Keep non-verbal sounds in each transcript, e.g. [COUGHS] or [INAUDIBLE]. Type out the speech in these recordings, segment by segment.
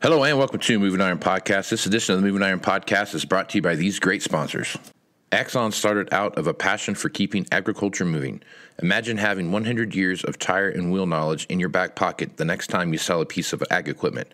Hello and welcome to Moving Iron Podcast. This edition of the Moving Iron Podcast is brought to you by these great sponsors. Axon started out of a passion for keeping agriculture moving. Imagine having 100 years of tire and wheel knowledge in your back pocket the next time you sell a piece of ag equipment.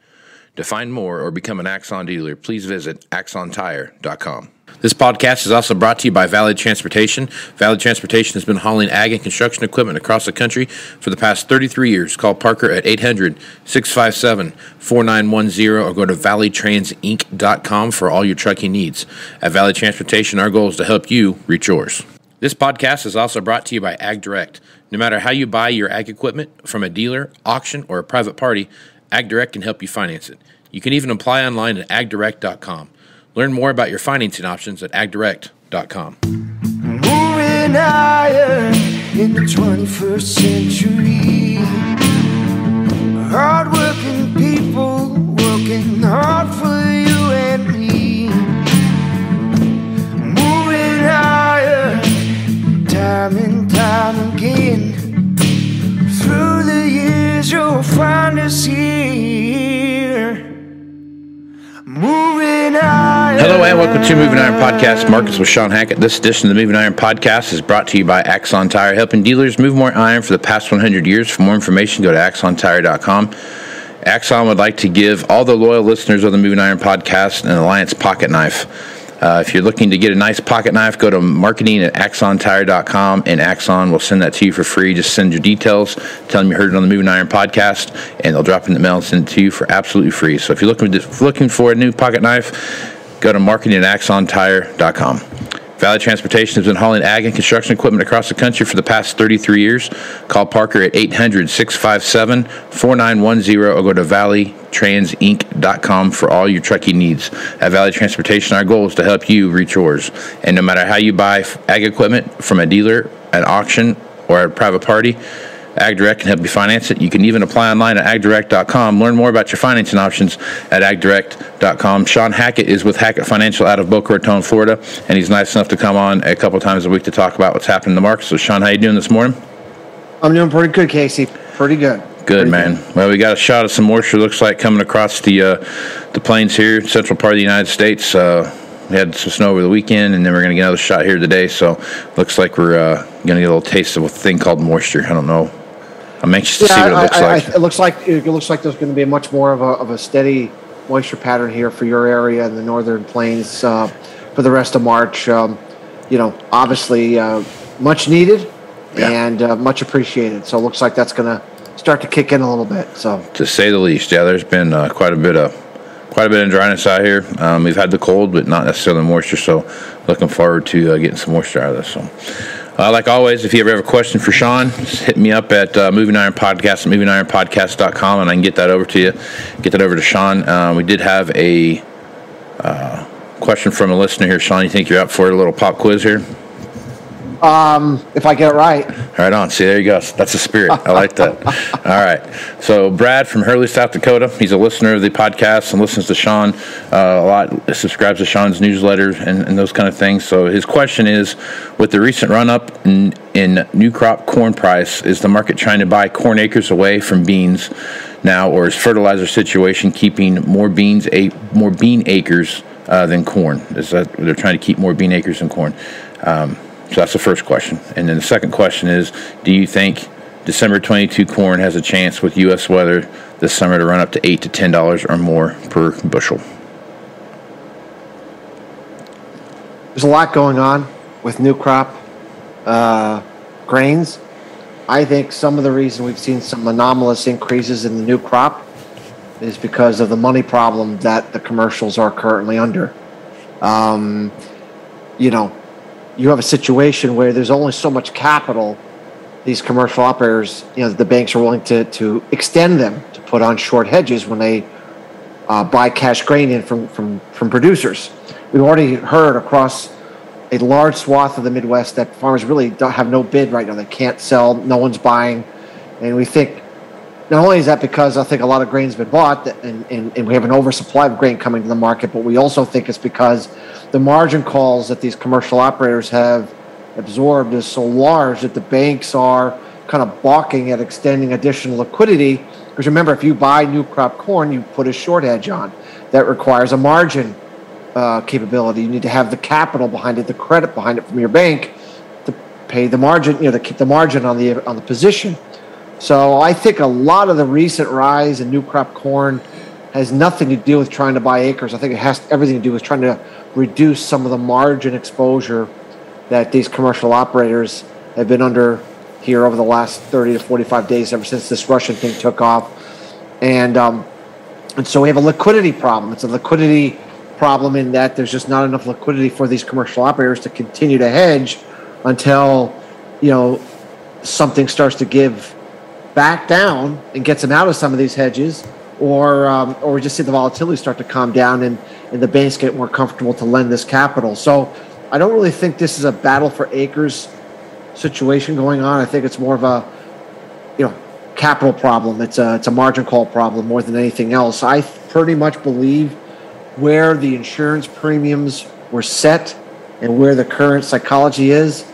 To find more or become an Axon dealer, please visit axontire.com. This podcast is also brought to you by Valley Transportation. Valley Transportation has been hauling ag and construction equipment across the country for the past 33 years. Call Parker at 800 657 4910 or go to valleytransinc.com for all your trucking needs. At Valley Transportation, our goal is to help you reach yours. This podcast is also brought to you by Ag Direct. No matter how you buy your ag equipment from a dealer, auction, or a private party, Ag Direct can help you finance it. You can even apply online at agdirect.com. Learn more about your financing options at agdirect.com. Moving higher in the 21st century. Hardworking people working hard for to Moving Iron Podcast. Markets with Shawn Hackett. This edition of the Moving Iron Podcast is brought to you by Axon Tire, helping dealers move more iron for the past 100 years. For more information, go to axontire.com. Axon would like to give all the loyal listeners of the Moving Iron Podcast an Alliance pocket knife. Uh, if you're looking to get a nice pocket knife, go to marketing at axontire.com and Axon will send that to you for free. Just send your details, tell them you heard it on the Moving Iron podcast, and they'll drop it in the mail and send it to you for absolutely free. So if you're looking, looking for a new pocket knife, go to marketing at axontire.com. Valley Transportation has been hauling ag and construction equipment across the country for the past 33 years. Call Parker at 800 657 4910 or go to valleytransinc.com for all your trucking needs. At Valley Transportation, our goal is to help you reach yours. And no matter how you buy ag equipment from a dealer, an auction, or a private party, AgDirect can help you finance it. You can even apply online at agdirect.com. Learn more about your financing options at agdirect.com. Shawn Hackett is with Hackett Financial out of Boca Raton, Florida, and he's nice enough to come on a couple times a week to talk about what's happening in the market. So, Shawn, how you doing this morning? I'm doing pretty good, Casey. Pretty good. Good Pretty man. Well, we got a shot of some moisture. Looks like coming across the uh, the plains here, central part of the United States. Uh, we had some snow over the weekend, and then we're going to get another shot here today. So, looks like we're uh, going to get a little taste of a thing called moisture. I don't know. I'm anxious to see what it looks I- I- like. it looks like it looks like there's going to be a much more of a, of a steady moisture pattern here for your area in the northern plains uh, for the rest of March. Um, you know, obviously uh, much needed Yeah. and uh, much appreciated. So it looks like that's going to start to kick in a little bit. So to say the least. Yeah, there's been uh, quite a bit of quite a bit of dryness out here. Um, we've had the cold, but not necessarily moisture. So, looking forward to uh, getting some moisture out of this. So, uh, like always, if you ever have a question for Shawn, just hit me up at uh, Moving Iron Podcast at movingironpodcast.com, and I can get that over to you. Get that over to Shawn. Uh, we did have a uh, question from a listener here. Shawn, you think you're up for a little pop quiz here? If I get it right, Right on. See, there you go. That's the spirit. I like that. [LAUGHS] All right. So, Brad from Hurley, South Dakota. He's a listener of the podcast and listens to Shawn uh, a lot. Subscribes to Shawn's newsletter and, and those kind of things. So, his question is: With the recent run up in, in new crop corn price, is the market trying to buy corn acres away from beans now, or is fertilizer situation keeping more beans a more bean acres uh, than corn? Is that they're trying to keep more bean acres than corn? Um, so that's the first question. And then the second question is Do you think December 22 corn has a chance with U.S. weather this summer to run up to 8 to $10 or more per bushel? there's a lot going on with new crop uh, grains. I think some of the reason we've seen some anomalous increases in the new crop is because of the money problem that the commercials are currently under. Um, you know, you have a situation where there's only so much capital these commercial operators, you know, the banks are willing to, to extend them to put on short hedges when they uh, buy cash grain in from, from, from producers. We've already heard across a large swath of the Midwest that farmers really don't have no bid right now. They can't sell, no one's buying. And we think not only is that because I think a lot of grain's been bought and, and, and we have an oversupply of grain coming to the market, but we also think it's because the margin calls that these commercial operators have absorbed is so large that the banks are kind of balking at extending additional liquidity Because remember, if you buy new crop corn, you put a short hedge on. That requires a margin uh, capability. You need to have the capital behind it, the credit behind it from your bank to pay the margin, you know, to keep the margin on the on the position. So I think a lot of the recent rise in new crop corn has nothing to do with trying to buy acres. I think it has everything to do with trying to reduce some of the margin exposure that these commercial operators have been under here over the last 30 to 45 days ever since this Russian thing took off. And, um, and so we have a liquidity problem. It's a liquidity problem in that there's just not enough liquidity for these commercial operators to continue to hedge until, you know, something starts to give back down and gets them out of some of these hedges or um, or we just see the volatility start to calm down and, and the banks get more comfortable to lend this capital. So I don't really think this is a battle for acres situation going on. I think it's more of a you know capital problem. It's a it's a margin call problem more than anything else. I pretty much believe where the insurance premiums were set and where the current psychology is.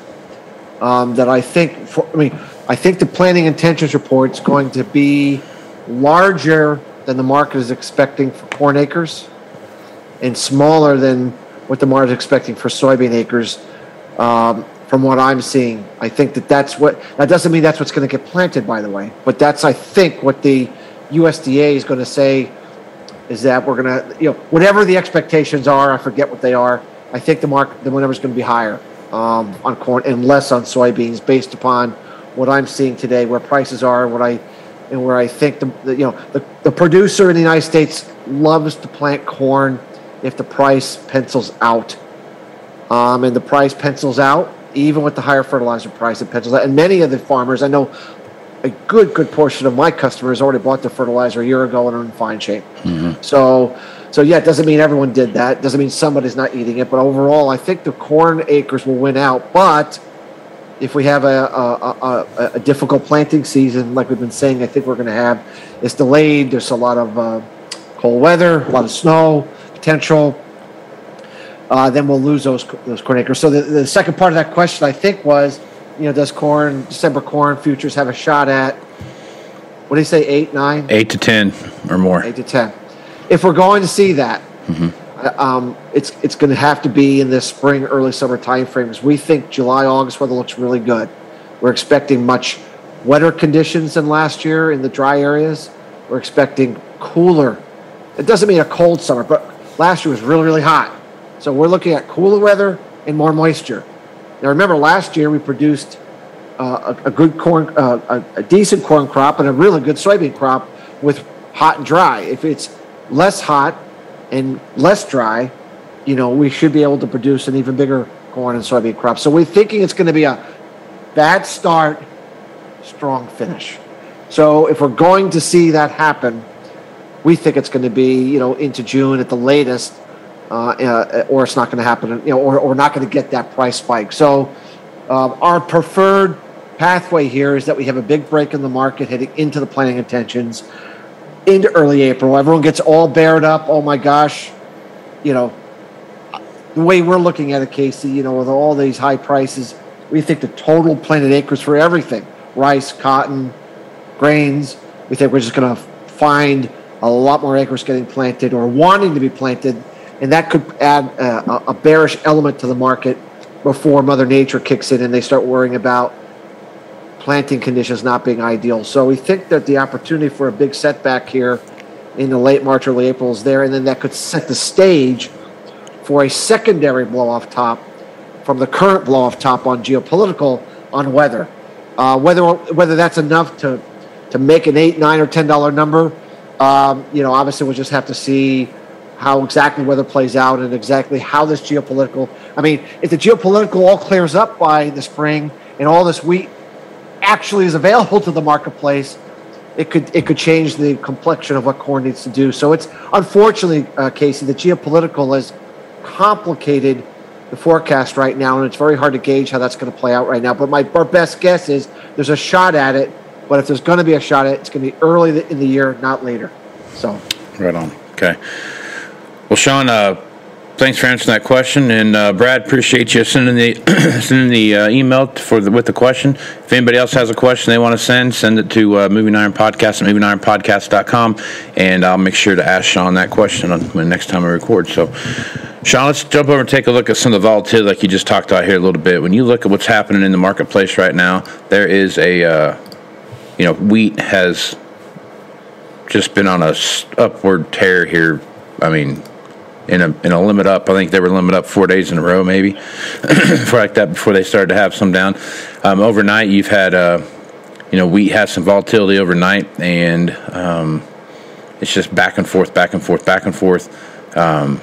Um, that I think for, I mean I think the planning intentions report is going to be larger than the market is expecting for corn acres and smaller than what the market is expecting for soybean acres um, from what I'm seeing. I think that that's what, that doesn't mean that's what's going to get planted, by the way, but that's, I think, what the USDA is going to say is that we're going to, you know, whatever the expectations are, I forget what they are. I think the market, the number is going to be higher um, on corn and less on soybeans based upon what I'm seeing today, where prices are, what I and where I think the, the, you know the, the producer in the United States loves to plant corn if the price pencils out, um, and the price pencils out even with the higher fertilizer price it pencils out. And many of the farmers, I know, a good good portion of my customers already bought the fertilizer a year ago and are in fine shape. Mm-hmm. So. So yeah, it doesn't mean everyone did that. It doesn't mean somebody's not eating it, but overall, I think the corn acres will win out. But if we have a, a, a, a, difficult planting season, like we've been saying, I think we're going to have, it's delayed. There's a lot of uh, cold weather, a lot of snow potential. Uh, then we'll lose those those corn acres. So the, the second part of that question, I think, was, you know, does corn December corn futures have a shot at? What do you say? Eight, nine, eight to ten, or more. Eight to ten. If we're going to see that, mm-hmm um, it's it's going to have to be in this spring, early summer timeframes. We think July, August weather looks really good. We're expecting much wetter conditions than last year in the dry areas. We're expecting cooler. It doesn't mean a cold summer, but last year was really really hot. So we're looking at cooler weather and more moisture. Now remember, last year we produced uh, a, a, good corn, uh, a, a decent corn crop, and a really good soybean crop with hot and dry. If it's less hot and less dry, you know, we should be able to produce an even bigger corn and soybean crop. So we're thinking it's going to be a bad start, strong finish. So if we're going to see that happen, we think it's going to be, you know, into June at the latest, uh, uh, or it's not going to happen, you know, or, or we're not going to get that price spike. So um, our preferred pathway here is that we have a big break in the market heading into the planning intentions into early April. Everyone gets all bared up. Oh my gosh, you know, the way we're looking at it, Casey, you know, with all these high prices, we think the total planted acres for everything rice, cotton, grains we think we're just going to find a lot more acres getting planted or wanting to be planted. And that could add a, a bearish element to the market before Mother Nature kicks in and they start worrying about planting conditions not being ideal. So we think that the opportunity for a big setback here in the late March, early April is there, and then that could set the stage for a secondary blow off top from the current blow off top on geopolitical on weather. Uh, whether whether that's enough to to make an eight, nine, or ten dollar number, um, you know, obviously we'll just have to see how exactly weather plays out and exactly how this geopolitical. I mean, if the geopolitical all clears up by the spring and all this wheat actually is available to the marketplace, it could it could change the complexion of what corn needs to do. So it's unfortunately, uh, Casey, the geopolitical has complicated the forecast right now, and it's very hard to gauge how that's going to play out right now. But my our best guess is there's a shot at it, but if there's going to be a shot at it, it's going to be early in the year, not later. So right on. Okay. Well, Shawn, uh, thanks for answering that question. And uh, Brad, appreciate you sending the [CLEARS THROAT] sending the uh, email for the, with the question. If anybody else has a question they want to send, send it to uh, Moving Iron Podcast at movingironpodcast.com, and I'll make sure to ask Shawn that question on the next time I record. So, Shawn, let's jump over and take a look at some of the volatility, like you just talked about here a little bit. When you look at what's happening in the marketplace right now, there is a uh, you know wheat has just been on a upward tear here. I mean, in a in a limit up. I think they were limit up four days in a row, maybe, [CLEARS THROAT] for like that before they started to have some down. Um, overnight, you've had uh, you know wheat has some volatility overnight, and um, it's just back and forth, back and forth, back and forth. Um,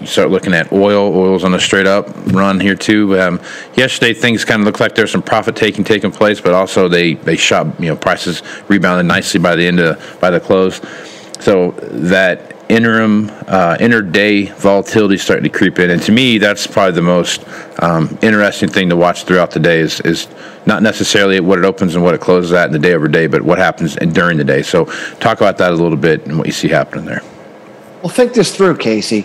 you start looking at oil. Oil's on a straight up run here too. Um, yesterday, things kind of looked like there's some profit taking taking place, but also they they shot you know prices rebounded nicely by the end of by the close. So that interim uh, inter-day volatility starting to creep in, and to me, that's probably the most um, interesting thing to watch throughout the day. Is is not necessarily what it opens and what it closes at in the day over day, but what happens during the day. So talk about that a little bit and what you see happening there. Well, think this through, Casey.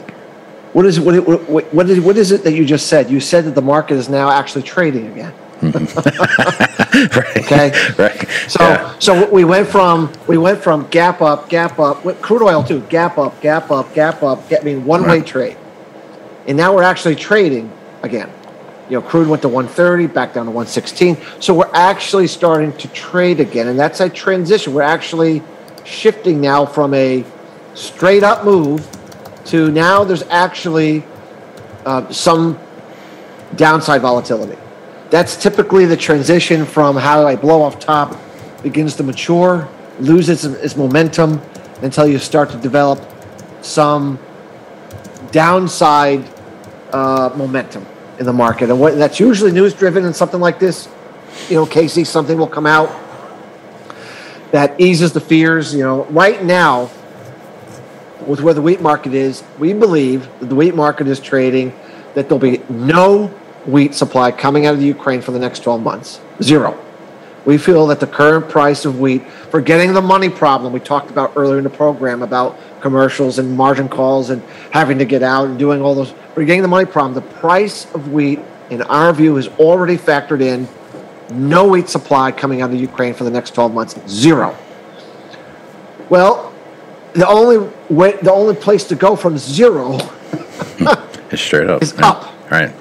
What is what, what, what, is, what is it that you just said? You said that the market is now actually trading again. Right. Okay. [LAUGHS] Right. So Yeah. so we went from we went from gap up, gap up, with crude oil too, gap up, gap up, gap up. I mean one way Right. trade, and now we're actually trading again. You know, crude went to 130, back down to 116. So we're actually starting to trade again, and that's a transition. We're actually shifting now from a straight up move to now there's actually uh, some downside volatility. That's typically the transition from how I blow off top begins to mature, loses its, its momentum until you start to develop some downside uh, momentum in the market. And what, that's usually news driven and something like this. You know, Casey, something will come out that eases the fears. You know, right now, with where the wheat market is, we believe that the wheat market is trading that there'll be no wheat supply coming out of the Ukraine for the next 12 months. Zero. We feel that the current price of wheat, forgetting the money problem we talked about earlier in the program about commercials and margin calls and having to get out and doing all those, forgetting the money problem, the price of wheat, in our view, is already factored in. No wheat supply coming out of the Ukraine for the next 12 months. Zero. Well, the only way, the only place to go from zero [LAUGHS] It's straight up. is Yeah. up. Right.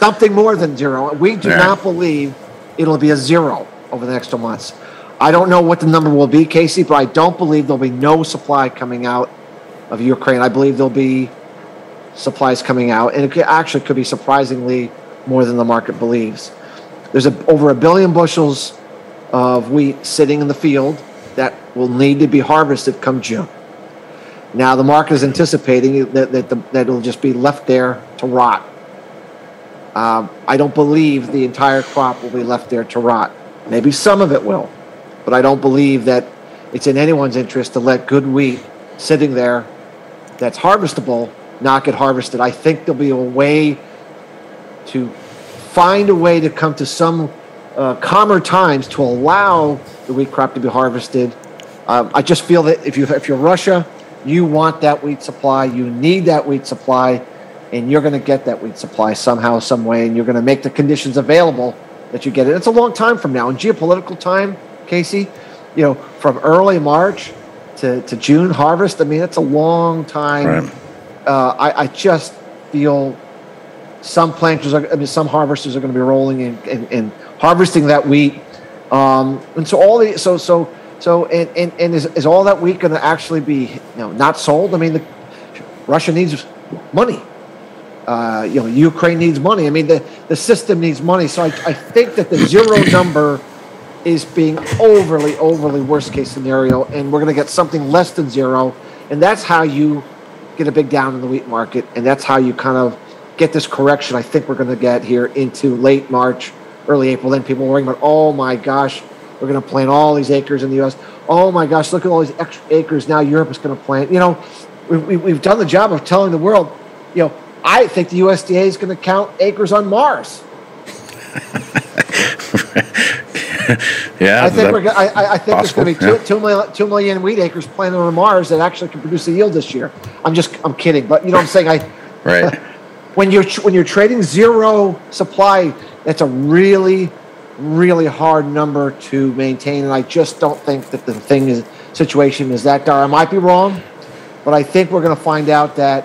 Something more than zero. We do Yeah. not believe it'll be a zero over the next two months. I don't know what the number will be, Casey, but I don't believe there'll be no supply coming out of Ukraine. I believe there'll be supplies coming out, and it could, actually could be surprisingly more than the market believes. There's a, over a billion bushels of wheat sitting in the field that will need to be harvested come June. Now the market is anticipating that that, the, that it'll just be left there to rot. Um, I don't believe the entire crop will be left there to rot. Maybe some of it will, but I don't believe that it's in anyone's interest to let good wheat sitting there that's harvestable not get harvested. I think there'll be a way to find a way to come to some uh, calmer times to allow the wheat crop to be harvested. Um, I just feel that if you if you're Russia, you want that wheat supply, you need that wheat supply, and you're going to get that wheat supply somehow, some way, and you're going to make the conditions available that you get it. It's a long time from now. In geopolitical time, Casey, you know, from early March to, to June harvest, I mean, it's a long time. Right. Uh, I, I just feel some planters are, I mean, some harvesters are going to be rolling and, and, and harvesting that wheat. Um, and so all the, so, so, so, and, and, and is, is all that wheat going to actually be, you know, not sold? I mean, the, Russia needs money. Uh, you know, Ukraine needs money. I mean, the, the system needs money. So I, I think that the zero [COUGHS] number is being overly, overly worst case scenario, and we're going to get something less than zero. And that's how you get a big down in the wheat market, and that's how you kind of get this correction. I think we're going to get here into late March, early April. Then people worrying about, oh my gosh, we're going to plant all these acres in the U.S. Oh my gosh, look at all these extra acres now Europe is going to plant. You know, we've, we've- we've done the job of telling the world, you know, I think the USDA is going to count acres on Mars. [LAUGHS] Yeah. I think we're. I, I- think there's going to be two, two, million, two million wheat acres planted on Mars that actually can produce a yield this year. I'm just. I'm kidding, but you know what I'm saying. I. [LAUGHS] Right. [LAUGHS] when you're when you're trading zero supply, that's a really really hard number to maintain. And I just don't think that the thing is situation is that dire. I might be wrong, but I think we're going to find out that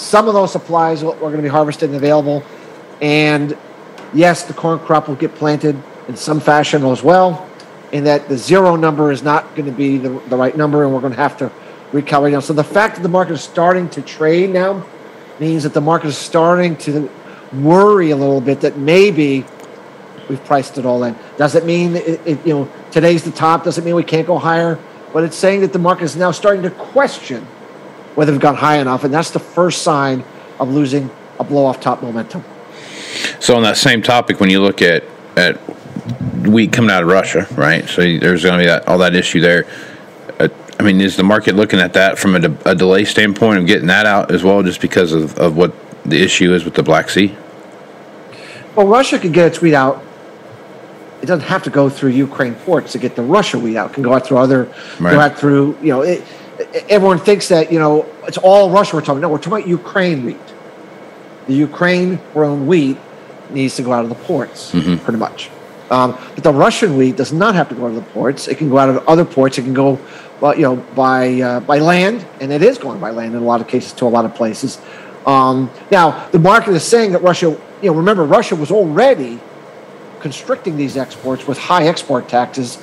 some of those supplies are going to be harvested and available. And yes, the corn crop will get planted in some fashion as well. And that the zero number is not going to be the, the right number, and we're going to have to recalibrate now. So the fact that the market is starting to trade now means that the market is starting to worry a little bit that maybe we've priced it all in. Does it mean it, it, you know today's the top? Doesn't mean we can't go higher, but it's saying that the market is now starting to question whether we've gone high enough, and that's the first sign of losing a blow off top momentum. So on that same topic, when you look at at wheat coming out of Russia, right? So there's going to be that, all that issue there. Uh, I mean, is the market looking at that from a, de- a, delay standpoint of getting that out as well, just because of, of what the issue is with the Black Sea? Well, Russia could get its wheat out. It doesn't have to go through Ukraine ports to get the Russia wheat out. It can go out through other, right. go out through, you know, it, everyone thinks that, you know, it's all Russia we're talking. No, we're talking about Ukraine wheat. The Ukraine grown wheat needs to go out of the ports, mm-hmm. pretty much. Um, but the Russian wheat does not have to go out of the ports. It can go out of other ports. It can go, well, you know, by uh, by land, and it is going by land in a lot of cases to a lot of places. Um, now, the market is saying that Russia, you know, remember Russia was already constricting these exports with high export taxes.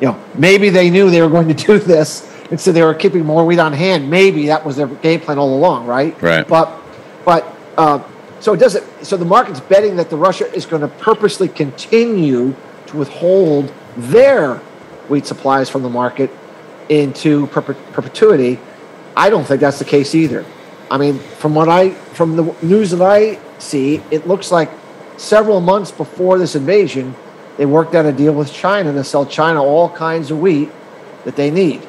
You know, maybe they knew they were going to do this, and so they were keeping more wheat on hand. Maybe that was their game plan all along, right? Right. But, but. Uh, so it doesn't. So the market's betting that the Russia is going to purposely continue to withhold their wheat supplies from the market into perpetuity. I don't think that's the case either. I mean, from what I from the news that I see, it looks like several months before this invasion, they worked out a deal with China to sell China all kinds of wheat that they need.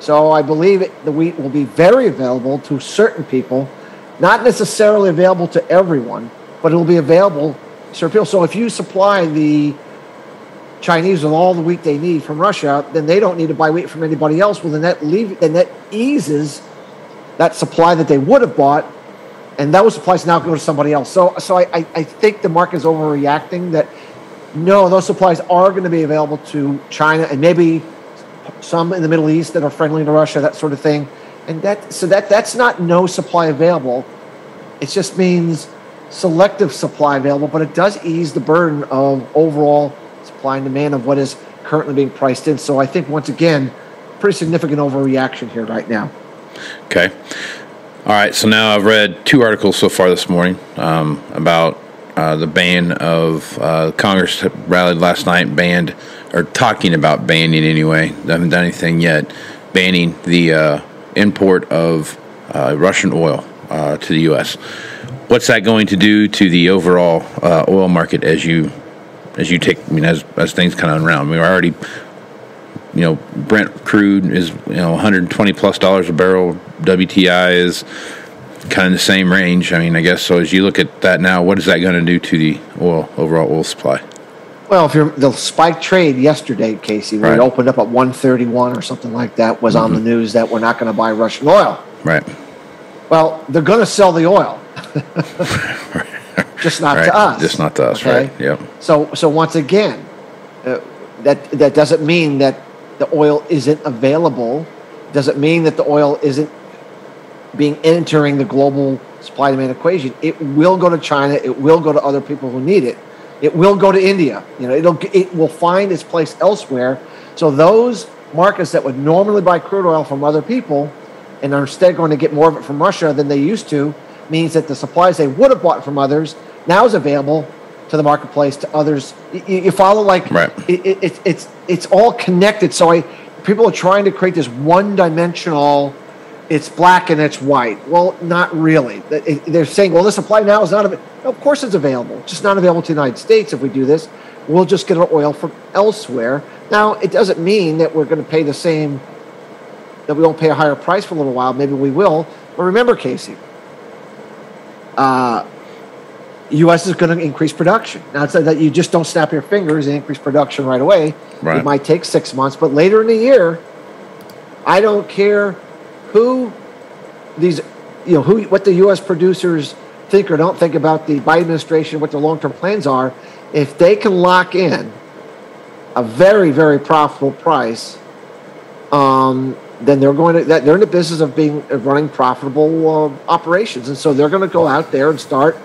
So I believe the wheat will be very available to certain people not necessarily available to everyone, but it'll be available to certain people. So if you supply the Chinese with all the wheat they need from Russia, then they don't need to buy wheat from anybody else. Well, then that leave then that eases that supply that they would have bought, and those supplies now go to somebody else. So, so I, I think the market is overreacting. That no, those supplies are going to be available to China and maybe some in the Middle East that are friendly to Russia, that sort of thing and that so that that's not no supply available. It just means selective supply available, but it does ease the burden of overall supply and demand of what is currently being priced in. So I think once again, pretty significant overreaction here right now. Okay. All right. So now I've read two articles so far this morning um, about uh, the ban of uh, Congress rallied last night, banned or talking about banning anyway. Haven't done anything yet, banning the uh, import of uh, Russian oil uh, to the U.S. What's that going to do to the overall uh, oil market as you as you take? I mean, as as things kind of unround. We're already, you know, Brent crude is you know 120 plus dollars a barrel. WTI is kind of the same range. I mean, I guess so. As you look at that now, what is that going to do to the oil overall oil supply? Well, if you're the spike trade yesterday, Casey, when right. it opened up at 131 or something like that, was mm-hmm. on the mm-hmm. news that we're not going to buy Russian oil. Right. Well, they're going to sell the oil, [LAUGHS] just not right. to us. Just not to us, okay? right? Yep. So, so once again, uh, that that doesn't mean that the oil isn't available. Doesn't mean that the oil isn't being entering the global supply demand equation. It will go to China. It will go to other people who need it it will go to India. You know, it'll it will find its place elsewhere. So those markets that would normally buy crude oil from other people and are instead going to get more of it from Russia than they used to means that the supplies they would have bought from others now is available to the marketplace to others. You, you follow like right. it, it, it's it's it's all connected. So I people are trying to create this one dimensional it's black and it's white. Well, not really. They're saying, well, this supply now is not available. Of course, it's available. Just not available to the United States. If we do this, we'll just get our oil from elsewhere. Now, it doesn't mean that we're going to pay the same, that we won't pay a higher price for a little while. Maybe we will. But remember, Casey, uh, U.S. is going to increase production. Now, it's that you just don't snap your fingers and increase production right away. Right. It might take six months, but later in the year, I don't care who these you know who what the U.S. producers think or don't think about the Biden administration, what their long-term plans are. If they can lock in a very very profitable price, um, then they're going to that they're in the business of being of running profitable uh, operations, and so they're going to go out there and start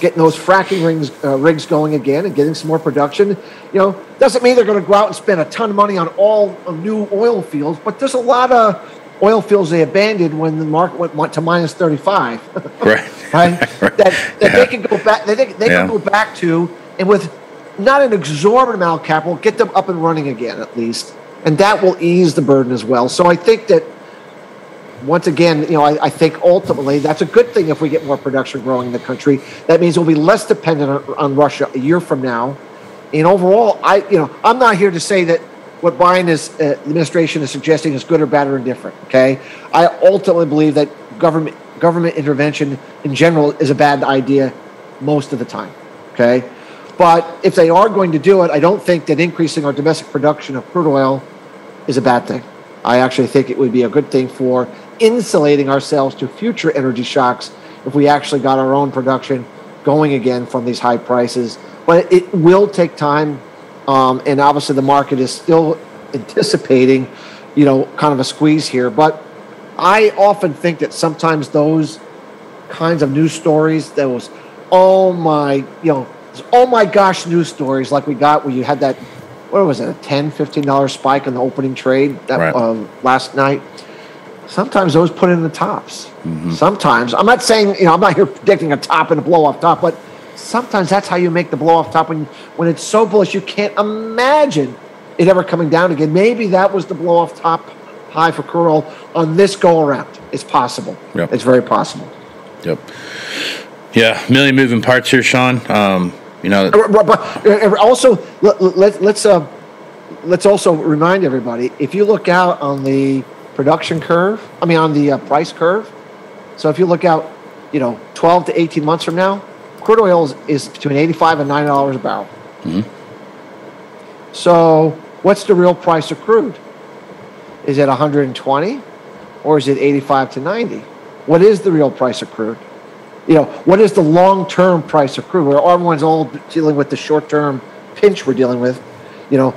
getting those fracking rings uh, rigs going again and getting some more production. You know, doesn't mean they're going to go out and spend a ton of money on all new oil fields, but there's a lot of oil fields they abandoned when the market went, to minus 35. [LAUGHS] right. [LAUGHS] right? That, that Yeah. they can go back. They, they, they Yeah. can go back to and with not an exorbitant amount of capital, get them up and running again at least, and that will ease the burden as well. So I think that once again, you know, I, I think ultimately that's a good thing if we get more production growing in the country. That means we'll be less dependent on, on Russia a year from now. And overall, I, you know, I'm not here to say that what Biden is, uh, administration is suggesting is good or bad or indifferent. Okay, I ultimately believe that government government intervention in general is a bad idea most of the time. Okay, but if they are going to do it, I don't think that increasing our domestic production of crude oil is a bad thing. I actually think it would be a good thing for insulating ourselves to future energy shocks if we actually got our own production going again from these high prices. But it will take time, um, and obviously the market is still anticipating, you know, kind of a squeeze here. But I often think that sometimes those kinds of news stories, those oh my, you know, oh my gosh news stories like we got where you had that, what was it, a 10 $15 spike in the opening trade that Right. um, last night. Sometimes those put in the tops. Sometimes I'm not saying you know I'm not here predicting a top and a blow off top, but sometimes that's how you make the blow off top when when it's so bullish you can't imagine it ever coming down again. Maybe that was the blow off top high for oil on this go around. It's possible. Yep. It's very possible. Yep. Yeah, million moving parts here, Shawn. Um, you know, But, but uh, also let, let, let's uh, let's also remind everybody if you look out on the production curve, I mean on the uh, price curve. So if you look out, you know, 12 to 18 months from now, crude oil is, between 85 and 90 dollars a barrel. Hmm. So what's the real price of crude? Is it 120 or is it 85 to 90? What is the real price of crude? you know, what is the long-term price of crude? Where everyone's all dealing with the short-term pinch we're dealing with, you know,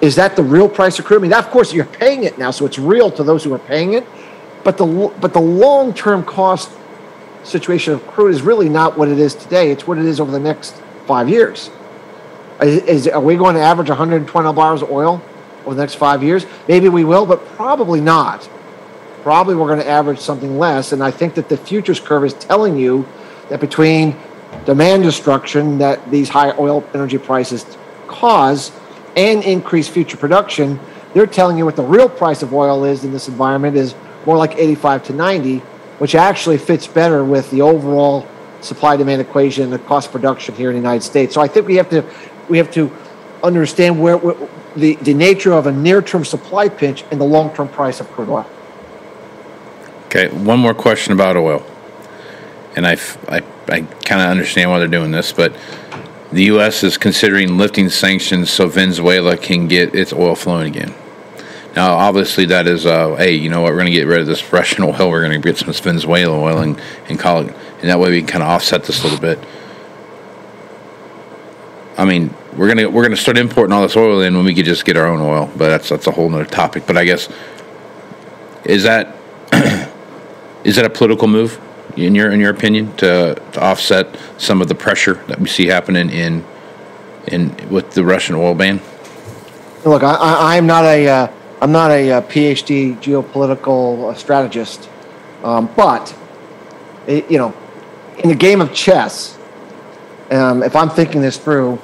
is that the real price of crude? I mean, of course, you're paying it now, so it's real to those who are paying it. But the but the long-term cost situation of crude is really not what it is today. It's what it is over the next five years. Is, is are we going to average 120 barrels of oil over the next five years? Maybe we will, but probably not probably we're going to average something less. And I think that the futures curve is telling you that between demand destruction that these high oil energy prices cause and increased future production, they're telling you what the real price of oil is in this environment is more like 85 to 90, which actually fits better with the overall supply demand equation and the cost production here in the United States. So I think we have to we have to understand where, where the, the nature of a near-term supply pinch and the long-term price of crude oil. Okay, one more question about oil. And I, I, I kind of understand why they're doing this, but the U.S. is considering lifting sanctions so Venezuela can get its oil flowing again. Now, obviously, that is, uh, hey, you know what? We're going to get rid of this Russian oil. We're going to get some Venezuela oil and, and call it. And that way we can kind of offset this a little bit. I mean, we're gonna we're gonna start importing all this oil in when we could just get our own oil, but that's that's a whole nother topic. But I guess is that [CLEARS THROAT] is that a political move in your in your opinion to, to offset some of the pressure that we see happening in in with the Russian oil ban? Look, I, I, I'm not a, uh, I'm not a, uh PhD geopolitical uh, strategist, um, but it, you know, in the game of chess, um, if I'm thinking this through,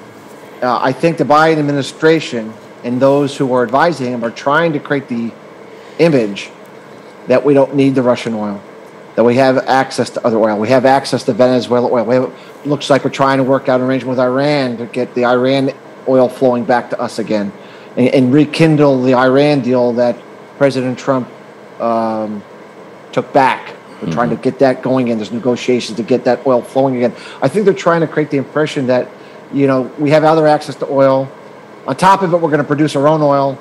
uh, I think the Biden administration and those who are advising him are trying to create the image that we don't need the Russian oil, that we have access to other oil, we have access to Venezuela oil. Have, looks like we're trying to work out an arrangement with Iran to get the Iran oil flowing back to us again, and, and rekindle the Iran deal that President Trump um, took back. We're trying to get that going again. There's negotiations to get that oil flowing again. I think they're trying to create the impression that, you know, we have other access to oil. On top of it, we're going to produce our own oil.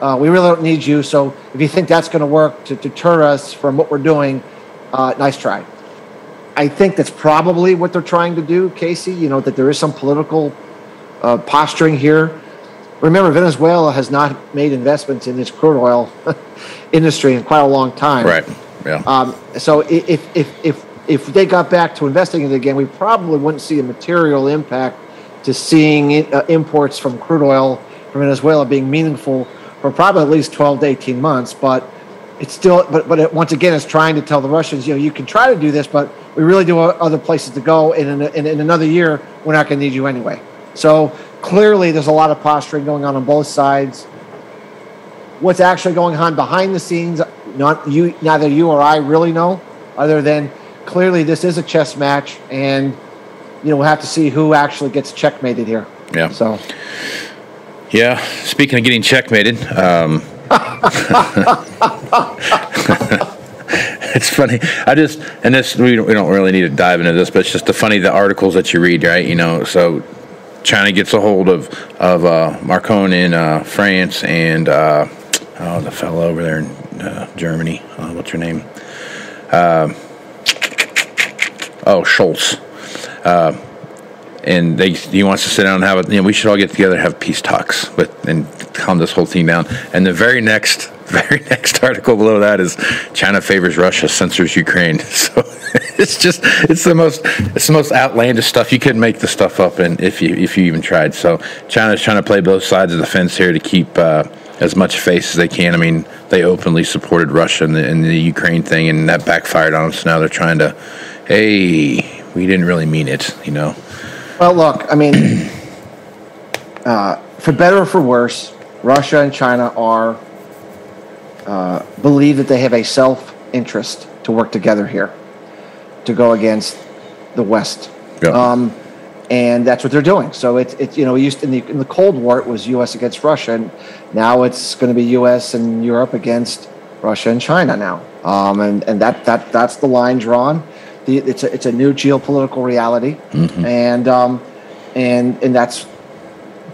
Uh, we really don't need you. So if you think that's going to work to deter us from what we're doing, uh, nice try. I think that's probably what they're trying to do, Casey. You know that there is some political uh, posturing here. Remember, Venezuela has not made investments in its crude oil [LAUGHS] industry in quite a long time. Right. Yeah. Um, so if, if, if, if they got back to investing in it again, we probably wouldn't see a material impact to seeing it, uh, imports from crude oil from Venezuela being meaningful for probably at least 12 to 18 months. But it's still, but, but it, once again, it's trying to tell the Russians, you know, you can try to do this, but we really do have other places to go. And in, in, in another year, we're not going to need you anyway. So clearly, there's a lot of posturing going on on both sides. What's actually going on behind the scenes, not you, neither you or I really know, other than clearly this is a chess match, and you know we'll have to see who actually gets checkmated here. Yeah. So Yeah. Speaking of getting checkmated, um, [LAUGHS] it's funny. I just and this we don't, we don't really need to dive into this, but it's just the funny the articles that you read, right? You know, so China gets a hold of of uh, in uh, France and uh, oh the fellow over there in uh, Germany. Uh, what's her name? Uh, oh Scholz. And they he wants to sit down and have it. You know, we should all get together and have peace talks, but and calm this whole thing down. And the very next, [LAUGHS] very next article below that is China favors Russia, censors Ukraine. [LAUGHS] So it's just it's the most it's the most outlandish stuff. You couldn't make the stuff up, and if you if you even tried. So China's trying to play both sides of the fence here to keep. Uh, as much face as they can. I mean, they openly supported Russia in the, in the Ukraine thing, and that backfired on them. So now they're trying to, hey, we didn't really mean it, you know. Well, look, I mean, [CLEARS THROAT] uh, for better or for worse, Russia and China are uh, believe that they have a self interest to work together here to go against the West. Yeah. Um, and that's what they're doing. So it's it, you know used in the in the Cold War it was U.S. against Russia, and now it's going to be U.S. and Europe against Russia and China now. Um, and and that that that's the line drawn. The, it's a it's a new geopolitical reality, and um, and and that's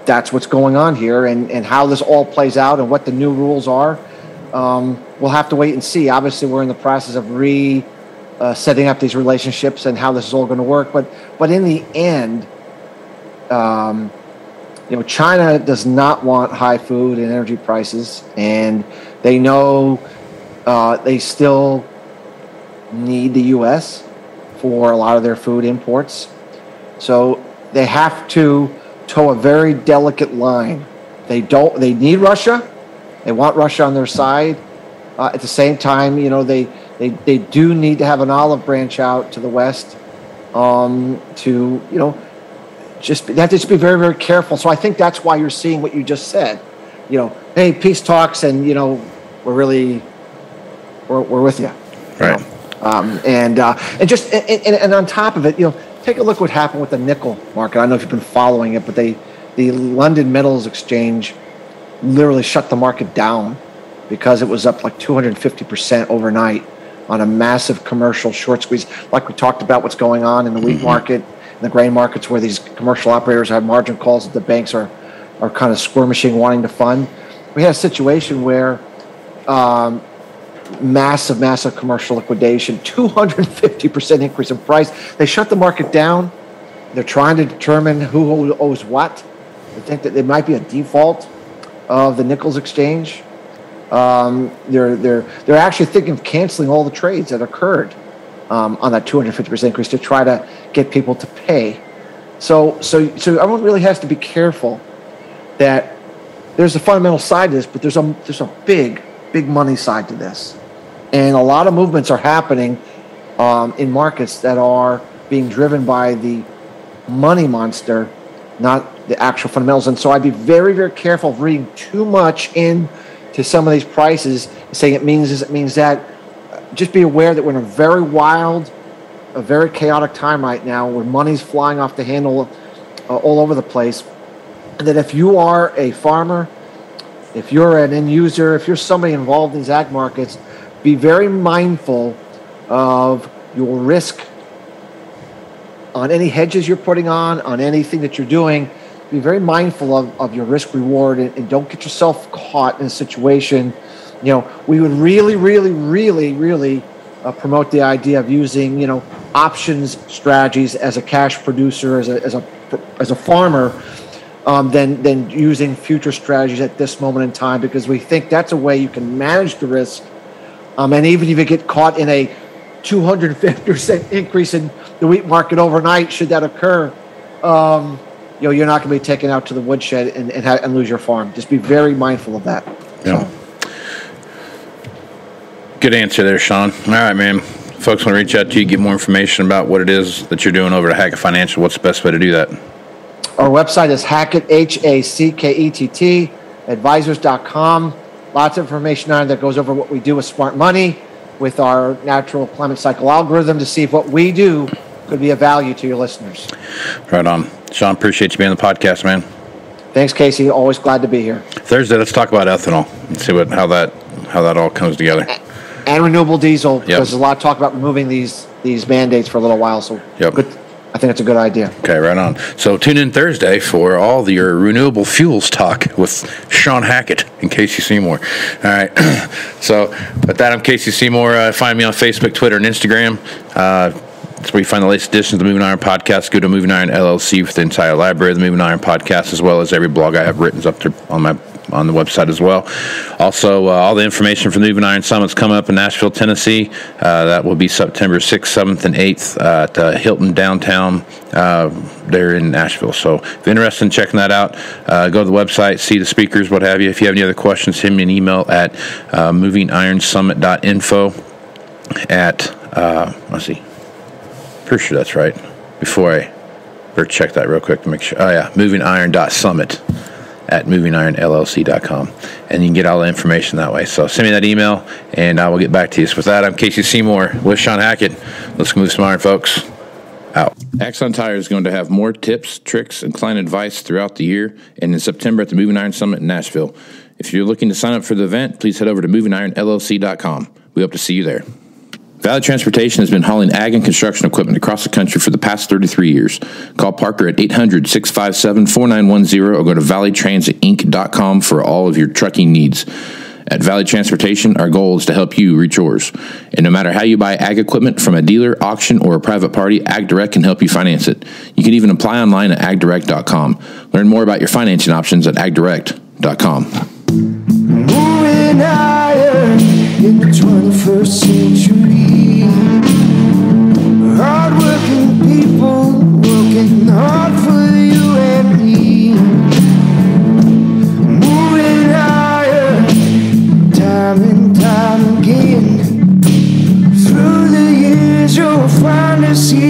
that's what's going on here, and and how this all plays out, and what the new rules are. Um, we'll have to wait and see. Obviously, we're in the process of re uh, setting up these relationships and how this is all going to work. But but in the end, um, you know, China does not want high food and energy prices, and they know uh, they still need the U.S. for a lot of their food imports. So they have to toe a very delicate line. They don't. They need Russia. They want Russia on their side. Uh, at the same time, you know, they, they they do need to have an olive branch out to the west um, to you know just be, they have to just be very very careful. So I think that's why you're seeing what you just said. You know, hey, peace talks, and you know, we're really we're, we're with you. Right. know. Um, and uh, and just and, and, and on top of it, you know, take a look what happened with the nickel market. I don't know if you've been following it, but they the London Metals Exchange literally shut the market down because it was up like 250% overnight on a massive commercial short squeeze. Like we talked about what's going on in the wheat market, in the grain markets, where these commercial operators have margin calls that the banks are, are kind of squirmishing, wanting to fund. We had a situation where um, massive, massive commercial liquidation, 250% increase in price. They shut the market down. They're trying to determine who owes what. They think that there might be a default of the Nichols Exchange. Um, they're they're they're actually thinking of canceling all the trades that occurred um, on that 250% increase to try to get people to pay. So so so everyone really has to be careful that there's a fundamental side to this, but there's a there's a big big money side to this, and a lot of movements are happening um, in markets that are being driven by the money monster, not the actual fundamentals. And so I'd be very very careful of reading too much into some of these prices, saying it means this, it means that. Just be aware that we're in a very wild, a very chaotic time right now, where money's flying off the handle uh, all over the place and that if you are a farmer, if you're an end user, if you're somebody involved in these ag markets, be very mindful of your risk on any hedges you're putting on, on anything that you're doing. Be very mindful of, of your risk reward and, and don't get yourself caught in a situation. You know, we would really, really, really, really uh, promote the idea of using, you know, options strategies as a cash producer, as a as a as a farmer, um, than than using future strategies at this moment in time because we think that's a way you can manage the risk. Um, and even if you get caught in a 250% increase in the wheat market overnight, should that occur, um, you know, you're not going to be taken out to the woodshed and, and, ha- and lose your farm. Just be very mindful of that. Yeah. So, Good answer there, Shawn. All right, man. Folks want to reach out to you, get more information about what it is that you're doing over at Hackett Financial. What's the best way to do that? Our website is Hackett, H A C K E T T, advisors.com. Lots of information on it that goes over what we do with smart money, with our natural climate cycle algorithm to see if what we do could be of value to your listeners. Right on. Shawn, appreciate you being on the podcast, man. Thanks, Casey. Always glad to be here. Thursday, let's talk about ethanol and see what how that how that all comes together. And renewable diesel, because there's a lot of talk about removing these these mandates for a little while. So Yep. good. I think it's a good idea. Okay, right on. So tune in Thursday for all your renewable fuels talk with Shawn Hackett and Casey Seymour. All right. [CLEARS THROAT] so with that, I'm Casey Seymour. Uh, find me on Facebook, Twitter, and Instagram. Uh, that's where you find the latest editions of the Moving Iron Podcast. Go to Moving Iron LLC for the entire library of the Moving Iron Podcast, as well as every blog I have written up there on my on the website as well. Also, uh, all the information from the Moving Iron Summits coming up in Nashville, Tennessee. Uh, that will be September 6th, 7th, and 8th at uh, Hilton downtown uh, there in Nashville. So if you're interested in checking that out, uh, go to the website, see the speakers, what have you. If you have any other questions, send me an email at uh, movingironsummit.info at, uh, let's see, pretty sure that's right. Before I check that real quick to make sure. Oh, yeah, movingiron.summit at movingironllc.com. And you can get all the information that way. So send me that email and I will get back to you. So with that, I'm Casey Seymour with Shawn Hackett. Let's move some iron, folks. Out. Axon Tire is going to have more tips, tricks, and client advice throughout the year and in September at the Moving Iron Summit in Nashville. If you're looking to sign up for the event, please head over to movingironllc.com. We hope to see you there. Valley Transportation has been hauling ag and construction equipment across the country for the past 33 years. Call Parker at 800 657 4910 or go to valleytransitinc.com for all of your trucking needs. At Valley Transportation, our goal is to help you reach yours. And no matter how you buy ag equipment from a dealer, auction, or a private party, AgDirect can help you finance it. You can even apply online at agdirect.com. Learn more about your financing options at agdirect.com. Moving higher in the 21st century. Hardworking people working hard for you and me. Moving higher, time and time again. Through the years, you'll find us here.